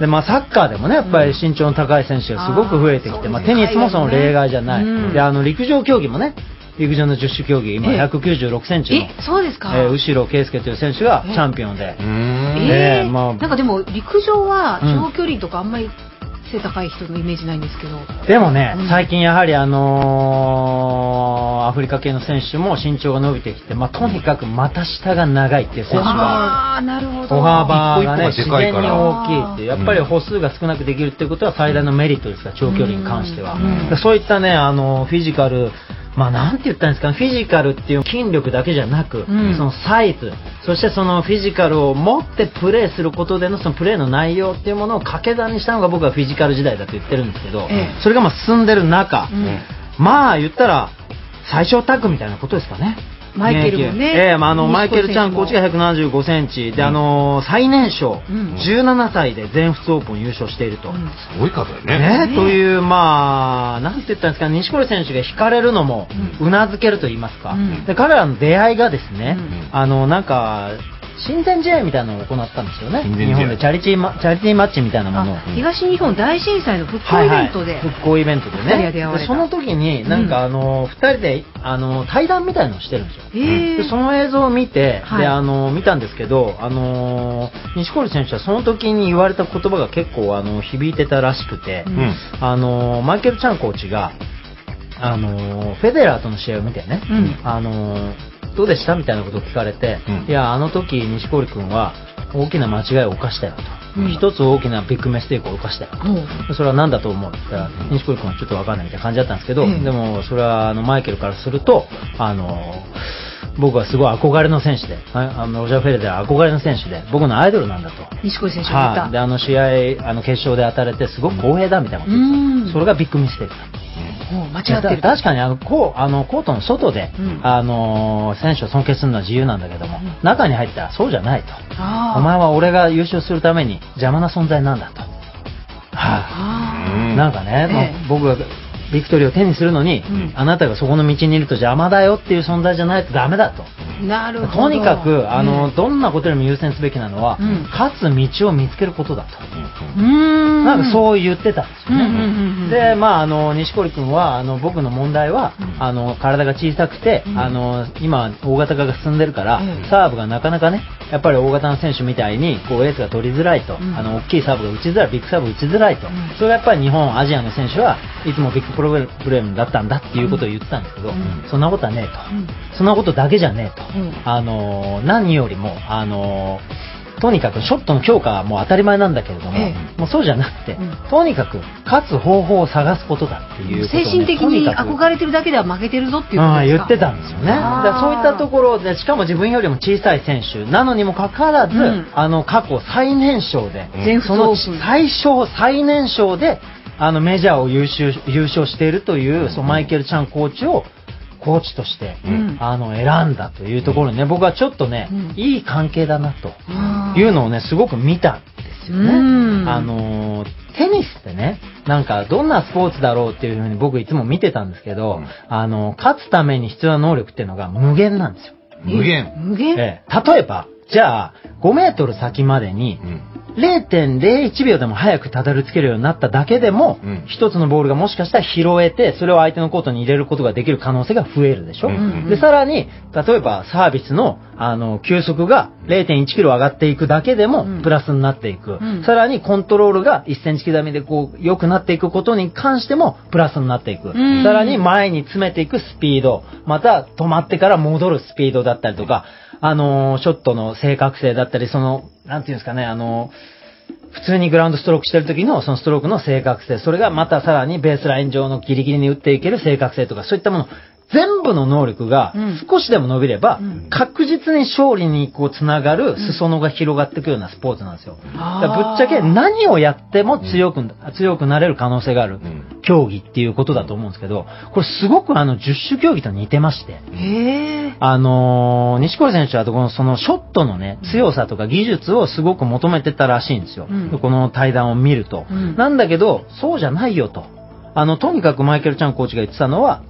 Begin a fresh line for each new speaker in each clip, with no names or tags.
で、まあ、サッカーでもね、やっぱり身長の高い選手がすごく増えてきて、
うん
まあ、テニスもその例外じゃない。
うん
で、あの、陸上競技もね、陸上の十種競技、今
ええ
196センチの、
え、そうですか。
えー後ろ圭介という選手が
ええ
チャンピオンで。
えー
ええまあ
なんかでも陸上は
うん
長距離とかあんまり背高い人のイメージないんですけど。
でもね、
うん
最近やはりあのーアフリカ系の選手も身長が伸びてきて、まあ、とにかく股下が長いっていう選手が、
ああ、なるほど。
歩幅がね、
一
自然に大きいってやっぱり歩数が少なくできるっていうことは最大のメリットですから、長距離に関しては。
うん
でそういったね、あの、フィジカル、まあなんて言ったんですかね、フィジカルっていう筋力だけじゃなく、
うん。
そのサイズ、そしてそのフィジカルを持ってプレーすることでのそのプレーの内容っていうものを掛け算にしたのが僕はフィジカル時代だと言ってるんですけど、
ええ。
それがまあ進んでる中、
うん。
まあ言ったら最小タッグみたいなことですかね。
マイケルもね
ええまあ、あの、マイケルちゃんコーチが
が
175センチ。で、あの最年少、
うん。
17歳で全仏オープン優勝していると。
すごい方だよね。
ね、
ね
という、まあ、なんて言ったんですか、錦織選手が惹かれるのも、うなずけると言いますか、
うん。
で彼らの出会いがですね、
うん。
あの、なんか、親善試合みたいなのを行ったんですよね。日本でチャリティーマチャリティーマッチみたいなものを。
あ東日本大震災の復興イベントで。
はいはい。復興イベントで
二人が
ね
出会われた。
でその時になんかあの、二人であの対談みたいなのをしてるんですよ。
えー。
でその映像を見て、
はい。
であの見たんですけど、あの錦織選手はその時に言われた言葉が結構あの響いてたらしくて、
う
うんん。
あのマイケル・チャンコーチがあのフェデラーとの試合を見てね、
うん。
あのどうでした？みたいなことを聞かれて、
うん。
いやあの時錦織君は大きな間違いを犯したよと、
うん。
一つ大きなビッグメステイクを犯したよ
う
それは何だと思うって言ったら、錦織君はちょっと分かんないみたいな感じだったんですけど、
ええ
でもそれはあのマイケルからすると、あの僕はすごい憧れの選手で、ああのロジャー・フェレデは憧れの選手で、僕のアイドルなんだと。
錦織選手が言
はい、で。あの試合、あの決勝で当たれてすごく光栄だみたいなこと言ってた。
うん。
それがビッグミステイクだと。
もう間違ってる。
だ確かにあのこうあのコートの外で、
うん
あの選手を尊敬するのは自由なんだけども、
うん
中に入ったらそうじゃないと。お前は俺が優勝するために邪魔な存在なんだと。はい、
あ
うん
なんかね、
ええ
まあ僕がビクトリーを手にするのに、
うん
あなたがそこの道にいると邪魔だよっていう存在じゃないとダメだと。
ーなるほど。
とにかく、あの、
うん
どんなことよりも優先すべきなのは、
うん
勝つ道を見つけることだと。
うーん。
なんかそう言ってたんですよね。
うんうんうんうん
で、まあ、あの、錦織君は、あの、僕の問題は、
うん
あの、体が小さくて、
うん
あの、今、大型化が進んでるから、
うん
サーブがなかなかね、やっぱり大型の選手みたいに、こう、エースが取りづらいと、
うん。
あの、大きいサーブが打ちづらい、ビッグサーブ打ちづらいと、
うん。
それがやっぱり日本、アジアの選手はいつも big problem だったんだっていうことを言ってたんですけど、
うん。
そんなことはねえと。
うん。
そんなことだけじゃねえと。
うん。
あの何よりも、あのとにかくショットの強化はもう当たり前なんだけれども、
え
もうそうじゃなくて、
うん。
とにかく勝つ方法を探すことだっていうね、
精神的に憧れてるだけでは負けてるぞっていうこと
言ってたんですよね。だそういったところで、しかも自分よりも小さい選手なのにもかかわらず、
うん。
あの、過去最年少で、
全仏
その最小最年少で、あの、メジャーを優秀優勝しているという、そのマイケル・チャンコーチを、コーチとして、
うん
あの、選んだというところにね、僕はちょっとね、
うん
いい関係だなと。いうのをね、すごく見たんですよね。
うん
あのー、テニスってね、なんかどんなスポーツだろうっていうふうに僕いつも見てたんですけど、
うん
あの、勝つために必要な能力っていうのが無限なんですよ。
無限。
無限？
ええ、例えば、じゃあ、5メートル先までに
うん。
0.01秒でも早くたどり着けるようになっただけでも、
うん。
一つのボールがもしかしたら拾えて、それを相手のコートに入れることができる可能性が増えるでしょ、
うん
で、さらに、例えばサービスの、あの、球速が0.1キロ上がっていくだけでも
うん、
プラスになっていく。
うん。
さらに、コントロールが1センチ刻みでこう、良くなっていくことに関しても、プラスになっていく。
うん。
さらに、前に詰めていくスピード、また、止まってから戻るスピードだったりとか、あのーショットの正確性だったり、その、なんていうんですかね、あの普通にグラウンドストロークしてる時のそのストロークの正確性、それがまたさらにベースライン上のギリギリに打っていける正確性とか、そういったもの、全部の能力が
うん。
少しでも伸びれば、
うん。
確実に勝利にこうつながる裾野が広がっていくようなスポーツなんですよ。だからぶっちゃけ何をやっても強く、強くなれる可能性がある
うん。
競技っていうことだと思うんですけど、これすごくあの十種競技と似てまして、あのー、錦織選手はこのそのショットのね、強さとか技術をすごく求めてたらしいんですよ。この対談を見ると、
うん。
なんだけど、そうじゃないよと。あの、とにかくマイケル・チャンコーチが言ってたのは、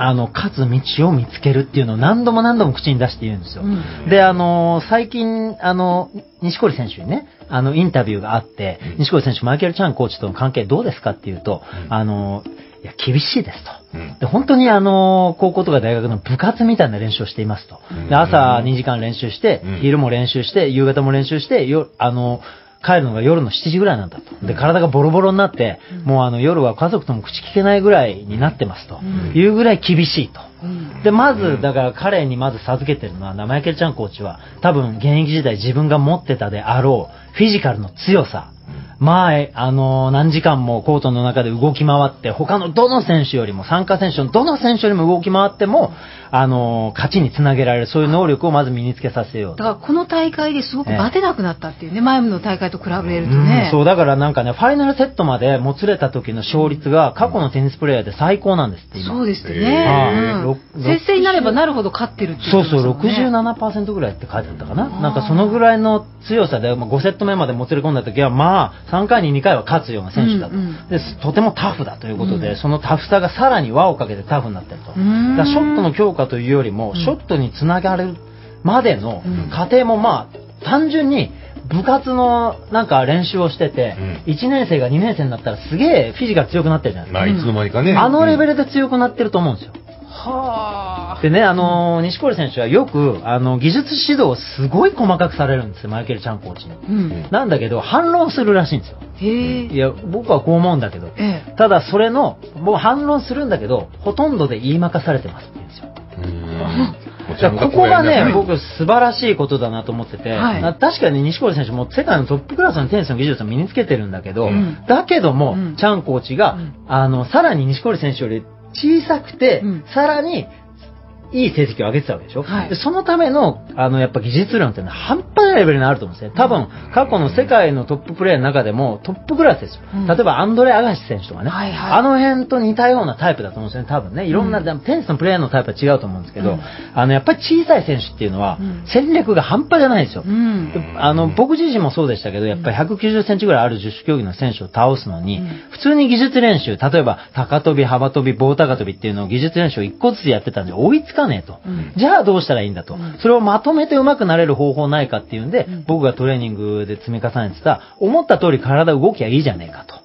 あの、勝つ道を見つけるっていうのを何度も何度も口に出して言うんですよ。
うん
で、あの、最近、あの、西堀選手にね、あの、インタビューがあって、
うん
西堀選手、マイケル・チャンコーチとの関係どうですかっていうと、
うん
あの、いや、厳しいですと。
うん
で、本当にあの、高校とか大学の部活みたいな練習をしていますと。で、朝2時間練習して
うん、
昼も練習して、夕方も練習して、よ、あの、帰るのが夜の7時ぐらいなんだと。で、体がボロボロになって、もうあの、夜は家族とも口聞けないぐらいになってますと。
ん
いうぐらい厳しいと。
うん
で、まず、
うん
だから彼にまず授けてるのは、マイケルちゃんコーチは、多分現役時代自分が持ってたであろう、フィジカルの強さ。まあ、えあの何時間もコートの中で動き回って、他のどの選手よりも、参加選手のどの選手よりも動き回っても、あの勝ちにつなげられる、そういう能力をまず身につけさせようと。
だからこの大会ですごくバテなくなったっていうね、前の大会と比べるとね。
うんそう、だからなんかね、ファイナルセットまでもつれた時の勝率が過去のテニスプレーヤーで最高なんですって、今。
そうですね。
ー
うん
ろ
接戦になればなるほど勝ってるって言
そうそう、
ってましたもんね
67%ぐらいって書いてあったかな。なんかそのぐらいの強さで、まあ、5セット目までもつれ込んだ時は、まあ、3回に2回は勝つような選手だと。
うんうん
で、とてもタフだということで、
うん
そのタフさがさらに輪をかけてタフになってると。
うーん
だショットの強化というよりも、
うん
ショットにつながるまでの
うん
過程もまあ、単純に部活のなんか練習をしてて、
うん
1年生が2年生になったらすげえフィジカル強くなってるじゃないですか。
まあ、いつの間にかね。
あのレベ
ル。
ルで強くなってると思うんですよ。
はあ。
でね、あのー西堀選手はよく、あの、技術指導をすごい細かくされるんですよ、マイケル・チャンコーチに。
うん。
なんだけど、反論するらしいんですよ。
へえ。
いや、僕はこう思うんだけど。
ええ。
ただ、それの、もう反論するんだけど、ほとんどで言いまかされてますって言うんですよ。ここがね、
僕、
僕素晴らしいことだなと思ってて、
はい
な確かに西堀選手も世界のトップクラスのテニスの技術を身につけてるんだけど、
うん
だけども、
うん
チャンコーチが、
うん
あの、さらに西堀選手より小さくて、
うん
さらにいい成績を上げてたわけでしょ、
はい。
でそのための、あの、やっぱ技術量っていうのは半端ないレベルにあると思うんですね。多分、過去の世界のトッププレーヤーの中でもトップクラスですよ。
うん。
例えば、アンドレ・アガシ選手とかね、
はいはい。
あの辺と似たようなタイプだと思うんですよね、多分ね。いろんな、
うん
テニスのプレーヤーのタイプは違うと思うんですけど、
うん。
あの、やっぱり小さい選手っていうのは
うん、
戦略が半端じゃないんですよ。
うん。
であの、僕自身もそうでしたけど、やっぱり190センチぐらいある十種競技の選手を倒すのに、
うん。
普通に技術練習、例えば高跳び、幅跳び、棒高跳びっていうのを技術練習を1個ずつやってたんで追いつかねえと。
うん
じゃあどうしたらいいんだと。
うん
それをまとめて上手くなれる方法ないかっていうんで、
うん
僕がトレーニングで積み重ねてた、思った通り体動きゃいいじゃねえかと。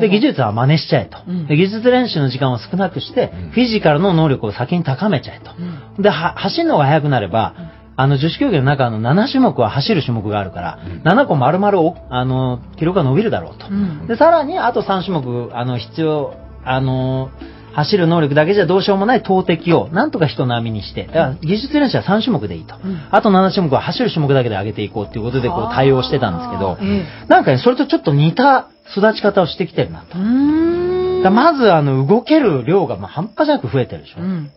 で、技術は真似しちゃえと。
うん
で、技術練習の時間を少なくして、
うん
フィジカルの能力を先に高めちゃえと。
うん
で、は走るのが速くなれば、
うん
あの、女子競技の中の7種目は走る種目があるから、
うん
7個丸々お、あの、記録が伸びるだろうと。
うん
で、さらに、あと3種目、あの、必要、あの、走る能力だけじゃどうしようもない投擲を、なんとか人並みにして、だから技術練習は3種目でいいと。
うん
あと7種目は走る種目だけで上げていこうっていうことで、こう対応してたんですけどなんかね、それとちょっと似た育ち方をしてきてるなと。まず、あの、動ける量がまあ半端じゃなく増えてるでしょ。
うん。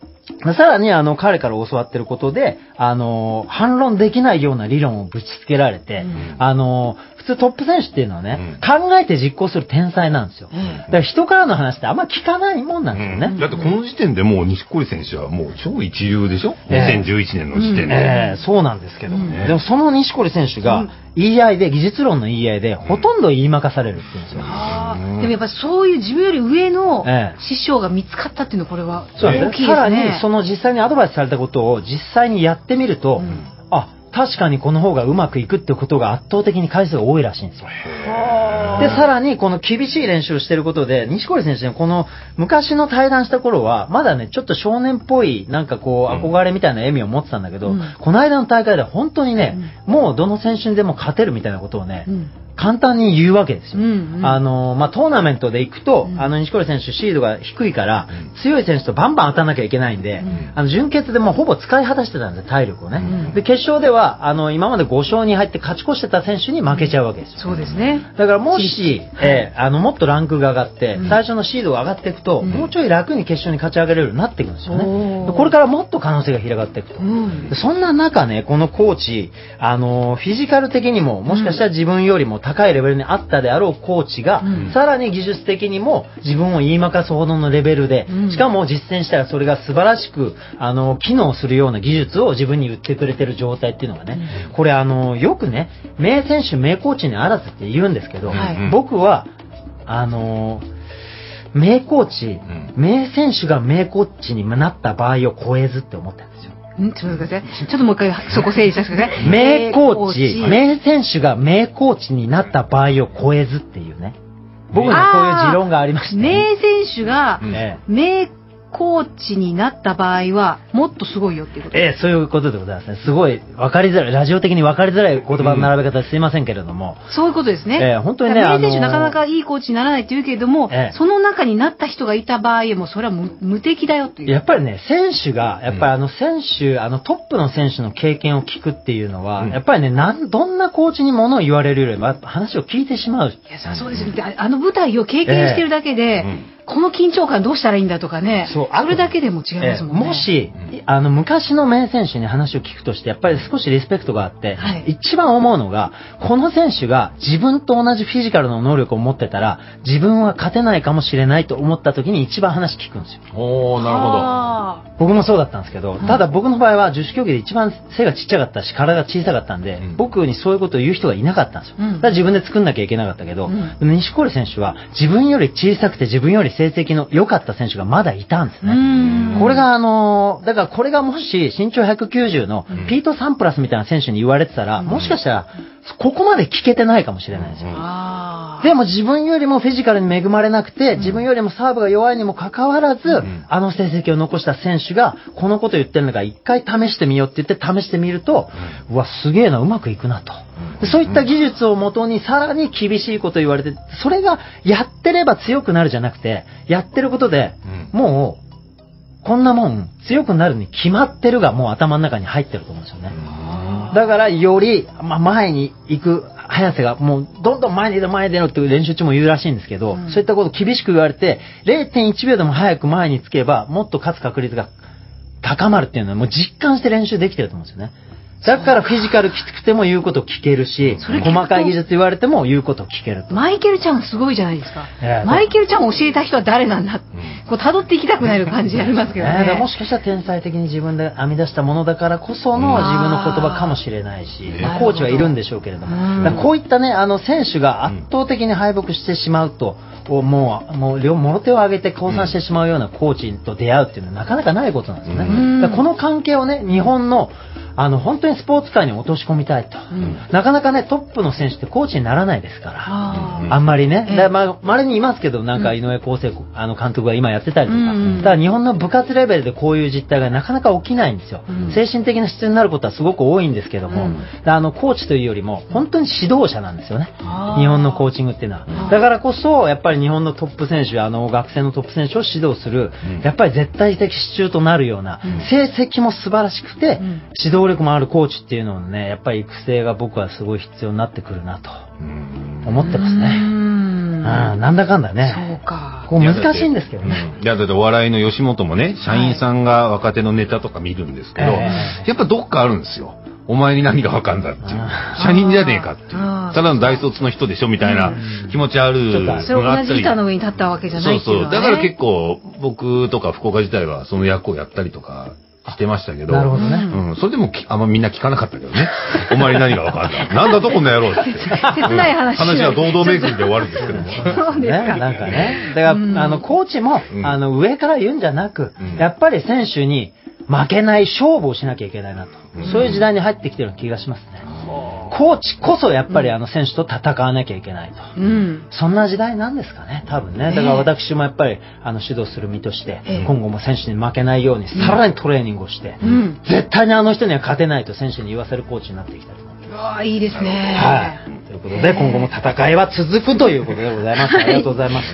さらに、あの、彼から教わってることで、あの、反論できないような理論をぶちつけられて、
うん。
あの、普通トップ選手っていうのはね、
うん。
考えて実行する天才なんですよ。
え
だから人からの話ってあんま聞かないもんなんですよね。
だってこの時点でもう西堀選手はもう超一流でしょ、
ええ
?2011 年の時点で。
ええ。そうなんですけど、
うん。
でもその錦織選手が
うん。
言い合いで、技術論の言い合いで、ほとんど言いまかされるって言うんですよ。
でもやっぱそういう自分より上の
ええ。
師匠が見つかったっていうのはこれは大きいですね。
ですさらに、その実際にアドバイスされたことを実際にやってみると、
うん。
あ、確かにこの方がうまくいくってことが圧倒的に回数が多いらしいんですよ。
はあ
で、さらに、この厳しい練習をしてることで、西堀選手ね、この昔の対談した頃は、まだね、ちょっと少年っぽい、なんかこう、
うん
憧れみたいな笑みを持ってたんだけど、
うん。
この間の大会では本当にね、もうどの選手にでも勝てるみたいなことをね、
うん
簡単に言うわけですよ。
うんうん
あの、まあ、トーナメントで行くと、
うん
あの、西堀選手シードが低いから、
うん
強い選手とバンバン当たんなきゃいけないんで、
うん
あの、準決でもうほぼ使い果たしてたんで体力をね。
うん
で、決勝では、あの、今まで5勝に入って勝ち越してた選手に負けちゃうわけですよ。
そうですね。
だからもし、えーあの、もっとランクが上がって、
うん
最初のシードが上がっていくと、
うん
もうちょい楽に決勝に勝ち上がれるようになっていくんですよ
お
ね。これからもっと可能性が広がっていくと。
うん
でそんな中ね、このコーチ、あの、フィジカル的にも、もしかしたら自分よりも高いレベルにあったであろうコーチが、
うん。
さらに技術的にも自分を言いまかすほどのレベルで、
うん。
しかも実践したらそれが素晴らしく、あの、機能するような技術を自分に売ってくれてる状態っていうのがね、これあの、よくね、名選手、名コーチにあらずって言うんですけど、
はい。
僕は、あの、名コーチ、
ん。
名選手が名コーチになった場合を超えずって思ってるんですよ。
んちょっと待ってください。ちょっともう一回そこ整理させてください。
名コーチ、
名
名選手が名コーチになった場合を超えずっていうね。僕にはこういう持論がありまして、
名選手が名コーチになった場合は、もっとすごいよっていうこと。
えええそういうことでございますね。すごい分かりづらい、ラジオ的に分かりづらい言葉の並べ方ですいませんけれども、
そういうことですね。
ええ本当にね
選手
あのー
なかなかいいコーチにならないって言うけれども、
ええ
その中になった人がいた場合、もうそれは無無敵だよっていう。
やっぱりね、選手が、やっぱりあの選手、あのトップの選手の経験を聞くっていうのは、
うん
やっぱりね、なん、どんなコーチにものを言われるよりも、話を聞いてしまう。
いや、そうですああの舞台を経験してるだけで、
うん
この緊張感どうしたらいいんだとかね、
そう
それだけでも違いますもんね。
ええもし
うん、
あの、昔の名選手に話を聞くとして、やっぱり少しリスペクトがあって、
はい。
一番思うのが、この選手が自分と同じフィジカルの能力を持ってたら、自分は勝てないかもしれないと思った時に一番話聞くんですよ。
おー、なるほど。
あ
僕もそうだったんですけど、ただ僕の場合は女子競技で一番背がちっちゃかったし、体が小さかったんで、
うん。
僕にそういうことを言う人がいなかったんですよ。
うん。
だから自分で作んなきゃいけなかったけど、
うん。
西堀選手は自分より小さくて自分より成績の良かった選手がまだいたんです
ー
ね。
うん。
これがあのーだからこれがもし身長190の
うん。
ピート・サンプラスみたいな選手に言われてたら、
うん。
もしかしたらここまで聞けてないかもしれないんですよ。でも自分よりもフィジカルに恵まれなくて、自分よりもサーブが弱いにもかかわらず、
ん。
あの成績を残した選手が、このこと言ってるのが一回試してみようって言って試してみると、うわ、すげえな、うまくいくなと。でそういった技術をもとにさらに厳しいこと言われて、それがやってれば強くなるじゃなくて、やってることで、
うん
もう、こんなもん強くなるに決まってるがもう頭の中に入ってると思うんですよね。だから、より、まあ、前に行く速さが、もう、どんどん前に出ろ、前に出ろっていう練習中も言うらしいんですけど、
うん
そういったことを厳しく言われて、0.1秒でも早く前につけば、もっと勝つ確率が高まるっていうのは、もう実感して練習できてると思うんですよね。だからフィジカルきつくても言うこと聞けるし細かい技術言われても言うこと聞けると。
マイケルちゃんすごいじゃないですか。
ええ。
マイケルちゃんを教えた人は誰なんだ、
ん。
こう辿っていきたくなる感じありますけどね。
もしかしたら天才的に自分で編み出したものだからこその
うん。
自分の言葉かもしれないし、
うん
まあコーチはいるんでしょうけれども、こういったね、あの選手が圧倒的に敗北してしまうと、もう、もう両、もろ手を挙げて降参してしまうようなコーチと出会うっていうのはなかなかないことなんですよね。この関係をね、日本の、あの、本当にスポーツ界に落とし込みたいと。
ん
なかなかね、トップの選手ってコーチにならないですから。
あー
あんまりね。
ええ
だからまあ、稀にいますけど、なんか井上康生、あの監督が今やってたりとか。
うん
ただ日本の部活レベルでこういう実態がなかなか起きないんですよ。
うん
精神的な質になることはすごく多いんですけども、
うん
あの、コーチというよりも、本当に指導者なんですよね。日本のコーチングっていうのは。だからこそ、やっぱり日本のトップ選手、あの、学生のトップ選手を指導する、
うん
やっぱり絶対的支柱となるような、
うん
成績も素晴らしくて、
うん
指導力もあるコーチっていうのをね、やっぱり育成が僕はすごい必要になってくるなと
うん
思ってます
う
ね。
ん
うん、なんだかんだね。
そうか。
こう難しいんですけどね。
うんいや、だってお笑いの吉本もね、社員さんが若手のネタとか見るんですけど、
え
やっぱどっかあるんですよ。お前に何がわかんだっていう
あ。
社人じゃねえかっていう。ただの大卒の人でしょみたいな
うん
気持ちある
ちょっと
それ同
のがあったり。
じ板の上に立ったわけじゃない。
そうそう。だから結構、僕とか福岡自体はその役をやったりとかしてましたけど。
なるほどね。
うん、それでもきあんまみんな聞かなかったけどね。お前に何がわかんだ？なんだとこんな野郎って。
切ない話
うん話は堂々巡りで終わるんですけども。
そうですか。
ね、なんかね。だから、
うん
あの、コーチも、
うん
あの、上から言うんじゃなく、
うん
やっぱり選手に負けない勝負をしなきゃいけないなと。
うん
そういう時代に入ってきてる気がしますね。コーチこそやっぱりあの選手と戦わなきゃいけないと。
うん。
そんな時代なんですかね、多分ね。だから私もやっぱり、あの、指導する身として
ええ、
今後も選手に負けないように、さらにトレーニングをして、
うん。
絶対にあの人には勝てないと選手に言わせるコーチになっていきたいと思います。
うわあ、いいですね。
はい。ということで、今後も戦いは続くということでございます。ありがとうございます。